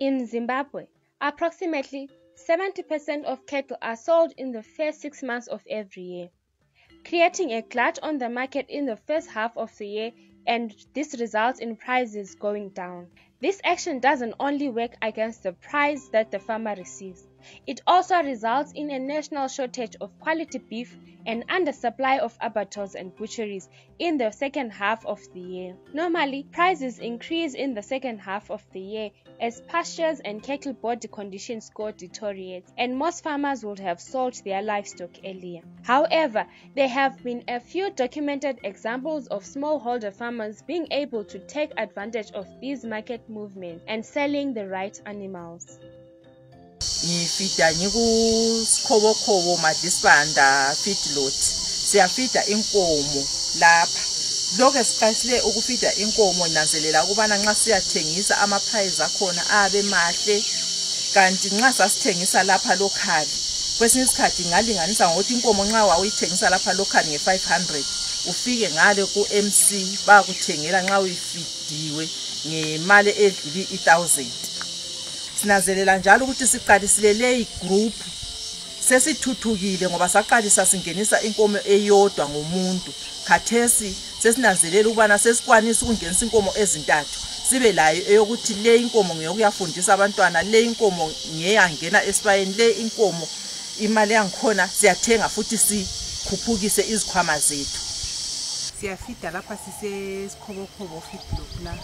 In Zimbabwe, approximately 70% of cattle are sold in the first six months of every year, creating a glut on the market in the first half of the year and this results in prices going down. This action doesn't only work against the price that the farmer receives, it also results in a national shortage of quality beef and undersupply of abattoirs and butcheries in the second half of the year. Normally, prices increase in the second half of the year as pastures and cattle body condition score deteriorates and most farmers would have sold their livestock earlier. However, there have been a few documented examples of smallholder farmers being able to take advantage of these market movements and selling the right animals. Ngifida ngikusikhobokhoko madisibanda feedlot siyafida inkomo lapha. Lokhu siqalisile ukufida inkomo nanzelela ukubana nxa siyathengisa amaphrayizi akhona abe mahle kanti nxa sasithengisa lapha lokhali kwesinye isikhathi ngalinganisa ngokuthi inkomo nxa wawuyithengisa lapha lokhali nge-500 ufike ngale ku-mc bayakuthengela nxa uyifidiwe ngemali edluli i-1000 sinanzelela njalo ukuthi siqalisile leyi group sesithuthukile ngoba saqalisa singenisa inkomo eyodwa ngomuntu khathesi sesinanzelela ukubana sesikwanisa ukungenisa inkomo ezintathu sibe layo eyokuthi le inkomo ngeyokuyafundisa abantwana le inkomo ngeyangena esibayeni le inkomo imali yangikhona siyathenga futhi sikhuphukise izikhwama zethu siyafida lapha sisesikhobokhoko feedlot la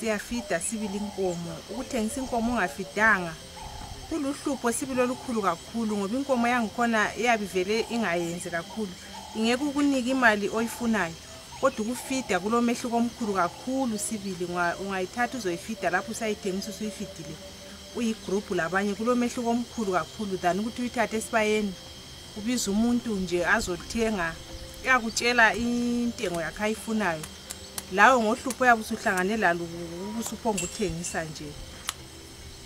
siyafida sibili inkomo. Ukuthengisa inkomo ungafidanga kuluhlupho sibili olukhulu kakhulu ngoba inkomo yangikhona iyabe ivele ingayenzi kakhulu. Ingeke ukunika imali oyifunayo kodwa ukufida kulomehluko omkhulu kakhulu sibili. Ungayithatha uzoyifida lapho usayithengisa usuyifidile uyigruphu labanye kulomehluko omkhulu kakhulu. Than ukuthi uyithathe esibayeni ubiza umuntu nje azothenga iyakutshela intengo yakhe ayifunayo lawe ngohlupho uyabe usuhlangane lalo ubusuphomba uthengisa nje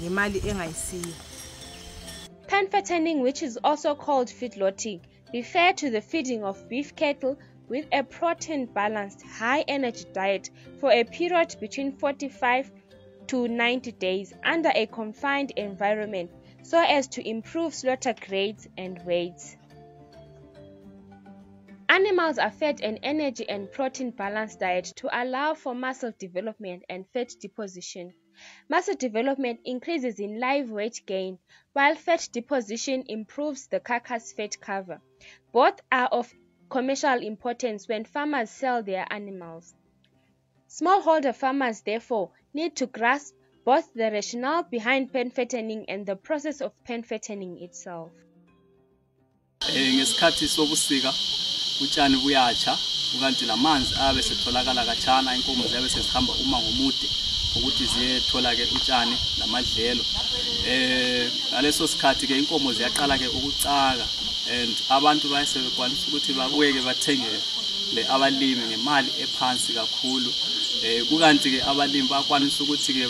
ngemali engayisiyo Pen fattening, which is also called feedlotting, refer to the feeding of beef cattle with a protein balanced high energy diet for a period between 45 to 90 days under a confined environment so as to improve slaughter grades and weights. Animals are fed an energy and protein balanced diet to allow for muscle development and fat deposition. Muscle development increases in live weight gain, while fat deposition improves the carcass fat cover. Both are of commercial importance when farmers sell their animals. Smallholder farmers, therefore, need to grasp both the rationale behind pen fattening and the process of pen fattening itself. Eh, sobusika utshani buyatsha ukanti lamanzi ayabe setholakala katshana inkomo ziyabe sezihamba umango omude ukuthi ziyethola-ke utshani lamadlelo eh ngaleso sikhathi ke inkomo ziyaqala-ke ukucaka and abantu bayasebekwanisa ukuthi babuye-ke bathengele abalimi ngemali ephansi kakhulu. Eh kukanti-ke abalimi bayakwanisa ukuthi-ke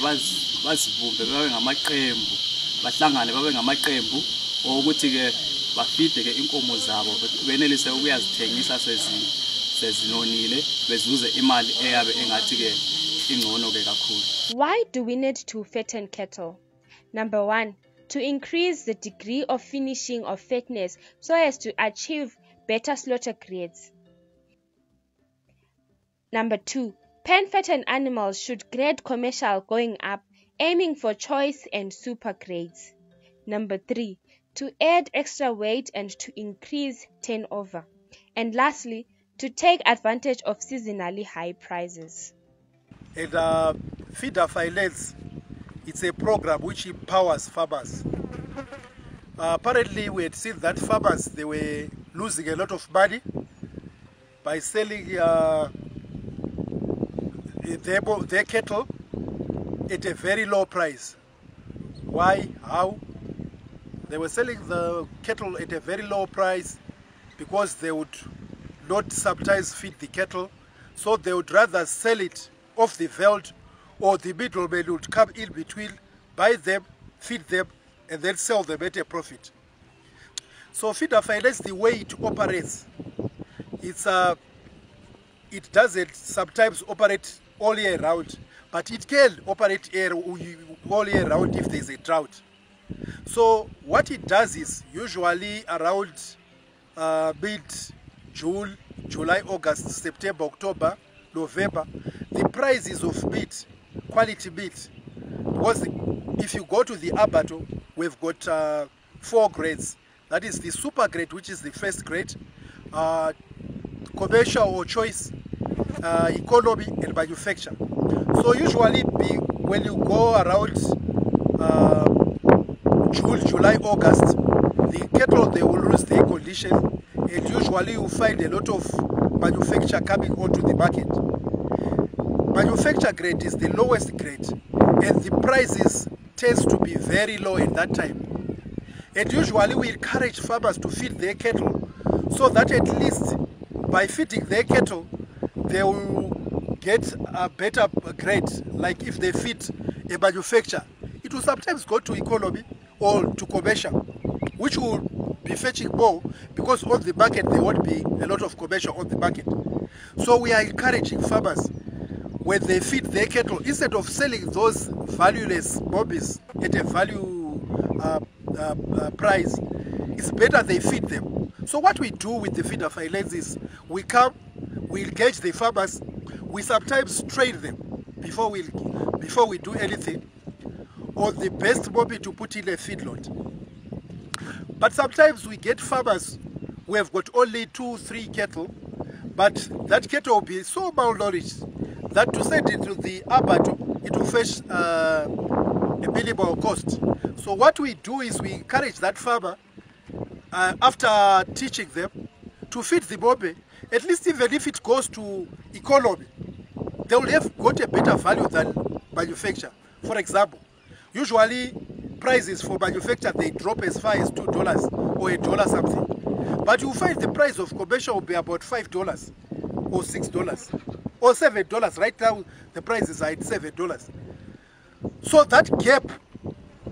bazivumbe babe ngamaqembu bahlangane babe ngamaqembu okuthi-ke bafide-ke inkomo zabo benelise ukuyazithengisa sezinonile bezuze imali eyabe engathi-ke ingcono-ke kakhulu Why do we need to fatten cattle? Number one, to increase the degree of finishing of fatness so as to achieve better slaughter grades. Number two, pen fattened animals should grade commercial going up, aiming for choice and super grades. Number three, to add extra weight and to increase turnover. And lastly, to take advantage of seasonally high prices. And uh, Feeder Finance, it's a program which empowers farmers. Uh, apparently, we had seen that farmers they were losing a lot of money by selling uh, their, their cattle at a very low price. Why? How? They were selling the cattle at a very low price because they would not sometimes feed the cattle, so they would rather sell it off the veld or the middleman would come in between, buy them, feed them, and then sell them at a profit. So feeder finance, the way it operates, it's uh, it doesn't sometimes operate all year round, but it can operate all year round if there's a drought. So what it does is usually around uh, mid June, July, August, September, October, November, the prices of meat, quality meat, because if you go to the abattoir, we've got uh, four grades. That is the super grade, which is the first grade, uh, commercial or choice, uh, economy and manufacture. So usually when you go around uh, June, July, August, the cattle they will lose their condition and usually you find a lot of manufacture coming onto the market. Manufacture grade is the lowest grade and the prices tends to be very low at that time. And usually we encourage farmers to feed their cattle so that at least by feeding their cattle, they will get a better grade. Like if they feed a manufacturer, it will sometimes go to economy or to commercial, which will be fetching more because on the market there won't be a lot of commercial on the market. So we are encouraging farmers when they feed their cattle, instead of selling those valueless bobbies at a value uh, uh, uh, price, it's better they feed them. So what we do with the feeder filets is we come, we engage the farmers, we sometimes train them before we before we do anything on the best bobby to put in a feedlot. But sometimes we get farmers who have got only two, three cattle, but that cattle will be so malnourished that to send it to the abattoir, it will fetch uh, a minimal cost. So what we do is we encourage that farmer, uh, after teaching them, to feed the bobe, at least even if it goes to economy, they will have got a better value than manufacture. For example, usually prices for manufacture, they drop as far as $2 or a dollar something. But you find the price of commercial will be about $5 or $6 or seven dollars. Right now, the prices are at seven dollars. So that gap,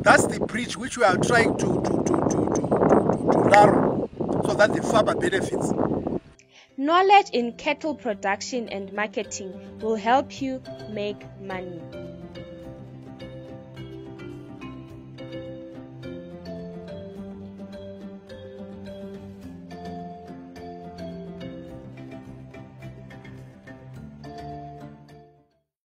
that's the bridge which we are trying to to to to to, to, to narrow, so that the farmer benefits. Knowledge in cattle production and marketing will help you make money.